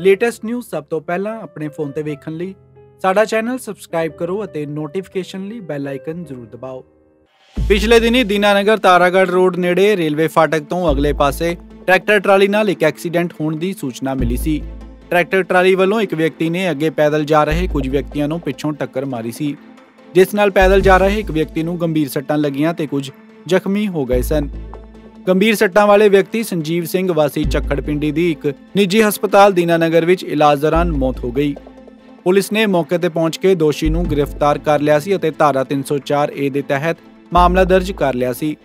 Latest news ਸਭ ਤੋਂ ਪਹਿਲਾਂ ਆਪਣੇ ਫੋਨ ਤੇ ਵੇਖਣ ਲਈ, ਸਾਡਾ ਚੈਨਲ ਸਬਸਕ੍ਰਾਈਬ ਕਰੋ ਅਤੇ ਨੋਟੀਫਿਕੇਸ਼ਨ ਲਈ ਬੈਲ ਆਈਕਨ ਜ਼ਰੂਰ ਦਬਾਓ। ਪਿਛਲੇ ਦਿਨੀ ਦੀਨਾਨਗਰ ਤਾਰਾਗੜ੍ਹ ਰੋਡ ਨੇੜੇ ਰੇਲਵੇ ਫਾਟਕ ਤੋਂ ਅਗਲੇ ਪਾਸੇ ਟਰੈਕਟਰ ਟਰਾਲੀ ਨਾਲ ਇੱਕ ਐਕਸੀਡੈਂਟ ਹੋਣ ਦੀ ਸੂਚਨਾ ਮਿਲੀ ਸੀ। ਟਰੈਕਟਰ ਟਰਾਲੀ ਵੱਲੋਂ ਇੱਕ ਵਿਅਕਤੀ ਨੇ ਅੱਗੇ ਪੈਦਲ ਜਾ ਰਹੇ ਕੁਝ ਵਿਅਕਤੀਆਂ ਨੂੰ ਪਿੱਛੋਂ ਟੱਕਰ ਮਾਰੀ ਸੀ। ਜਿਸ ਨਾਲ ਪੈਦਲ ਜਾ ਰਹੇ ਇੱਕ ਵਿਅਕਤੀ ਨੂੰ ਗੰਭੀਰ ਸੱਟਾਂ ਲੱਗੀਆਂ ਤੇ ਕੁਝ ਜ਼ਖਮੀ ਹੋ ਗਏ ਸਨ। ਗੰਭੀਰ ਸੱਟਾਂ ਵਾਲੇ ਵਿਅਕਤੀ ਸੰਜੀਵ ਸਿੰਘ ਵਾਸੀ ਚੱਖੜ ਪਿੰਡੀ ਦੀ ਇੱਕ ਨਿੱਜੀ ਹਸਪਤਾਲ ਦੀਨਾਨਗਰ ਵਿੱਚ ਇਲਾਜ ਦੌਰਾਨ ਮੌਤ ਹੋ ਗਈ। ਪੁਲਿਸ ਨੇ ਮੌਕੇ ਤੇ ਪਹੁੰਚ ਕੇ ਦੋਸ਼ੀ ਨੂੰ ਗ੍ਰਿਫਤਾਰ ਕਰ ਲਿਆ ਸੀ ਅਤੇ ਧਾਰਾ 304 ਏ ਦੇ ਤਹਿਤ ਮਾਮਲਾ ਦਰਜ ਕਰ ਲਿਆ ਸੀ।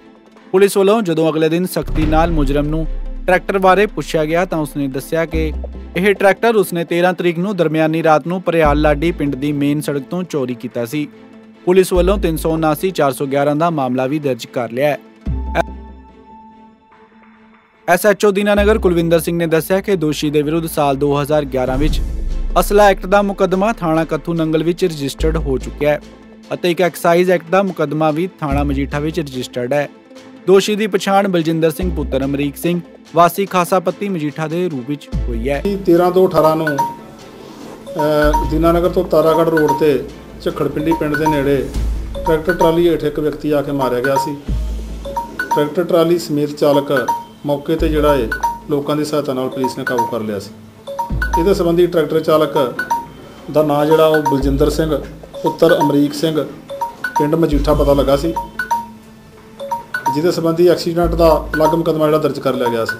ਪੁਲਿਸ ਵੱਲੋਂ ਜਦੋਂ ਅਗਲੇ ਦਿਨ ਸਖਤੀ ਨਾਲ ਮੁਜਰਮ ਨੂੰ ਟਰੈਕਟਰ ਬਾਰੇ ਪੁੱਛਿਆ ਗਿਆ ਤਾਂ ਉਸਨੇ ਦੱਸਿਆ ਕਿ ਇਹ ਟਰੈਕਟਰ ਉਸਨੇ 13 ਤਰੀਕ ਨੂੰ ਦਰਮਿਆਨੀ ਰਾਤ ਨੂੰ ਪਰਿਆਲ ਲਾਡੀ ਪਿੰਡ ਦੀ ਮੇਨ ਸੜਕ ਤੋਂ ਚੋਰੀ ਕੀਤਾ ਸੀ। ਪੁਲਿਸ ਵੱਲੋਂ 379 411 ਦਾ ਮਾਮਲਾ ਵੀ ਦਰਜ ਕਰ ਲਿਆ ਹੈ। ਐਸਐਚਓ ਦੀਨਾਨਗਰ ਕੁਲਵਿੰਦਰ ਸਿੰਘ ਨੇ ਦੱਸਿਆ ਕਿ ਦੋਸ਼ੀ ਦੇ ਵਿਰੁੱਧ ਸਾਲ 2011 ਵਿੱਚ ਅਸਲਾ ਐਕਟ ਦਾ ਮੁਕੱਦਮਾ ਥਾਣਾ ਕੱਥੂ ਨੰਗਲ ਵਿੱਚ ਰਜਿਸਟਰਡ ਹੋ ਚੁੱਕਿਆ ਹੈ ਅਤੇ ਇੱਕ ਐਕਸਾਈਜ਼ ਐਕਟ ਦਾ ਮੁਕੱਦਮਾ ਵੀ ਥਾਣਾ ਮਜੀਠਾ ਵਿੱਚ ਰਜਿਸਟਰਡ ਹੈ। ਦੋਸ਼ੀ ਦੀ ਪਛਾਣ ਬਲਜਿੰਦਰ ਸਿੰਘ, ਪੁੱਤਰ ਅਮਰੀਕ ਸਿੰਘ, ਵਾਸੀ ਖਾਸਾ ਮਜੀਠਾ ਦੇ ਰੂਪ ਵਿੱਚ ਹੋਈ ਹੈ। 13 ਤੋਂ 18 ਨੂੰ ਦੀਨਾਨਗਰ ਤੋਂ ਤਾਰਾਗੜ੍ਹ ਰੋਡ ਤੇ ਝੱਖੜਪਿੰਡੀ ਪਿੰਡ ਦੇ ਨੇੜੇ ਟਰੈਕਟਰ ਟਰਾਲੀ ਹੇਠ ਇੱਕ ਵਿਅਕਤੀ ਆ ਕੇ ਮਾਰਿਆ ਗਿਆ ਸੀ। ਟਰੈਕਟਰ ਟਰਾਲੀ ਸਮੇਤ ਚਾਲਕ ਮੌਕੇ ਤੇ ਜਿਹੜਾ ਹੈ ਲੋਕਾਂ ਦੀ ਸਹਾਇਤਾ ਨਾਲ ਪੁਲਿਸ ਨੇ ਕਾਬੂ ਕਰ ਲਿਆ ਸੀ। ਇਹਦੇ ਸੰਬੰਧੀ ਟਰੈਕਟਰ ਚਾਲਕ ਦਾ ਨਾਂ ਜਿਹੜਾ ਉਹ ਬਲਜਿੰਦਰ ਸਿੰਘ, ਪੁੱਤਰ ਅਮਰੀਕ ਸਿੰਘ, ਪਿੰਡ ਮਜੀਠਾ ਪਤਾ ਲੱਗਾ ਸੀ। ਜਿਹਦੇ ਸੰਬੰਧੀ ਐਕਸੀਡੈਂਟ ਦਾ ਅਲੱਗ ਮੁਕੱਦਮਾ ਜਿਹੜਾ ਦਰਜ ਕਰ ਲਿਆ ਗਿਆ ਸੀ।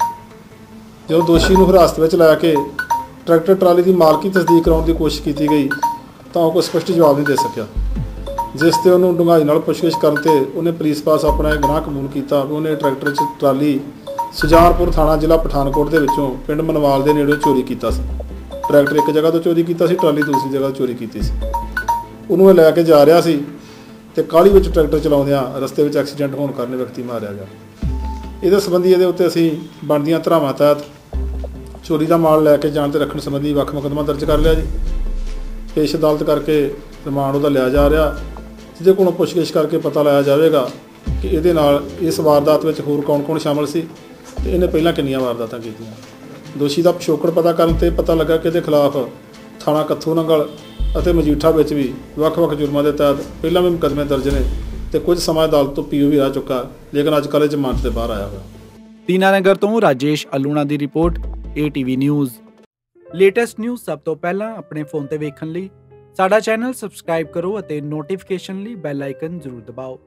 ਜਦੋਂ ਦੋਸ਼ੀ ਨੂੰ ਹਿਰਾਸਤ ਵਿੱਚ ਲੈ ਕੇ ਟਰੈਕਟਰ ਟਰਾਲੀ ਦੀ ਮਾਲਕੀ ਤਸਦੀਕ ਕਰਾਉਣ ਦੀ ਕੋਸ਼ਿਸ਼ ਕੀਤੀ ਗਈ, ਤਾਂ ਉਹ ਕੋਈ ਸਪਸ਼ਟ ਜਵਾਬ ਨਹੀਂ ਦੇ ਸਕਿਆ। ਜਿਸ ਤੇ ਉਹਨੂੰ ਡੂੰਘਾਈ ਨਾਲ ਪੁੱਛਗਿੱਛ ਕਰਨ ਤੇ ਉਹਨੇ ਪੁਲਿਸ ਪਾਸ ਆਪਣਾ ਇਹ ਗੁਨਾਹ ਕਬੂਲ ਕੀਤਾ ਉਹਨੇ ਟਰੈਕਟਰ 'ਚ ਟਰਾਲੀ ਸੁਜਾਨਪੁਰ ਥਾਣਾ ਜ਼ਿਲ੍ਹਾ ਪਠਾਨਕੋਟ ਦੇ ਵਿੱਚੋਂ ਪਿੰਡ ਮਨਵਾਲ ਦੇ ਨੇੜੇ ਚੋਰੀ ਕੀਤਾ ਸੀ। ਟਰੈਕਟਰ ਇੱਕ ਜਗ੍ਹਾ ਤੋਂ ਚੋਰੀ ਕੀਤਾ ਸੀ, ਟਰਾਲੀ ਦੂਸਰੀ ਜਗ੍ਹਾ ਚੋਰੀ ਕੀਤੀ ਸੀ। ਉਹਨੂੰ ਇਹ ਲੈ ਕੇ ਜਾ ਰਿਹਾ ਸੀ ਤੇ ਕਾਹਲੀ ਵਿੱਚ ਟਰੈਕਟਰ ਚਲਾਉਂਦਿਆਂ ਰਸਤੇ ਵਿੱਚ ਐਕਸੀਡੈਂਟ ਹੋਣ ਕਾਰਨ ਇਹ ਵਿਅਕਤੀ ਮਾਰਿਆ ਗਿਆ। ਇਹਦੇ ਸੰਬੰਧੀ ਇਹਦੇ ਉੱਤੇ ਅਸੀਂ ਬਣਦੀਆਂ ਧਾਰਾਵਾਂ ਤਹਿਤ ਚੋਰੀ ਦਾ ਮਾਲ ਲੈ ਕੇ ਜਾਣ ਤੇ ਰੱਖਣ ਸੰਬੰਧੀ ਵੱਖ ਮੁਕੱਦਮਾ ਦਰਜ ਕਰ ਲਿਆ ਜੀ। ਪੇਸ਼ ਅਦਾਲਤ ਕਰਕੇ ਰਿਮਾਂਡ ਉਹਦਾ ਲਿਆ ਜਾ ਰਿਹਾ, ਜਿਹਦੇ ਕੋਲੋਂ ਪੁੱਛਗਿੱਛ ਕਰਕੇ ਪਤਾ ਲਾਇਆ ਜਾਵੇਗਾ ਕਿ ਇਹਦੇ ਨਾਲ ਇਸ ਵਾਰਦਾਤ ਵਿੱਚ ਹੋਰ ਕੌਣ-ਕੌਣ ਸ਼ਾਮਲ ਸੀ। ਤੇ ਇਹਨੇ ਪਹਿਲਾਂ ਕਿੰਨੀਆਂ ਵਾਰਦਾਤਾਂ ਕੀਤੀਆਂ? ਦੋਸ਼ੀ ਦਾ ਪਿਛੋਕੜ ਪਤਾ ਕਰਨ ਤੇ ਪਤਾ ਲੱਗਾ ਕਿ ਇਹਦੇ ਖਿਲਾਫ ਥਾਣਾ ਕੱਥੂ ਨੰਗਲ ਅਤੇ ਮਜੀਠਾ ਵਿੱਚ ਵੀ ਵੱਖ-ਵੱਖ ਜੁਰਮਾਂ ਦੇ ਤਹਿਤ ਪਹਿਲਾਂ ਵੀ ਮੁਕੱਦਮੇ ਦਰਜ ਨੇ ਤੇ ਕੁਝ ਸਮਾਂ ਅਦਾਲਤ ਤੋਂ ਪੀਓ ਵੀ ਆ ਚੁੱਕਾ, ਲੇਕਿਨ ਅੱਜ ਕੱਲ੍ਹ ਇਹ ਜ਼ਮਾਨਤ ਤੇ ਬਾਹਰ ਆਇਆ ਹੋਇਆ। ਦੀਨਾਨਗਰ ਤੋਂ ਰਾਜੇਸ਼ ਅਲੂਣਾ ਦੀ report ATV news latest news ਸਭ ਤੋਂ ਪਹਿਲਾਂ ਆਪਣੇ ਫੋਨ ਤੇ ਵੇਖਣ ਲਈ, ਸਾਡਾ ਚੈਨਲ ਸਬਸਕ੍ਰਾਈਬ ਕਰੋ ਅਤੇ ਨੋਟੀਫਿਕੇਸ਼ਨ ਲਈ ਬੈਲ ਆਈਕਨ ਜ਼ਰੂਰ ਦਬਾਓ।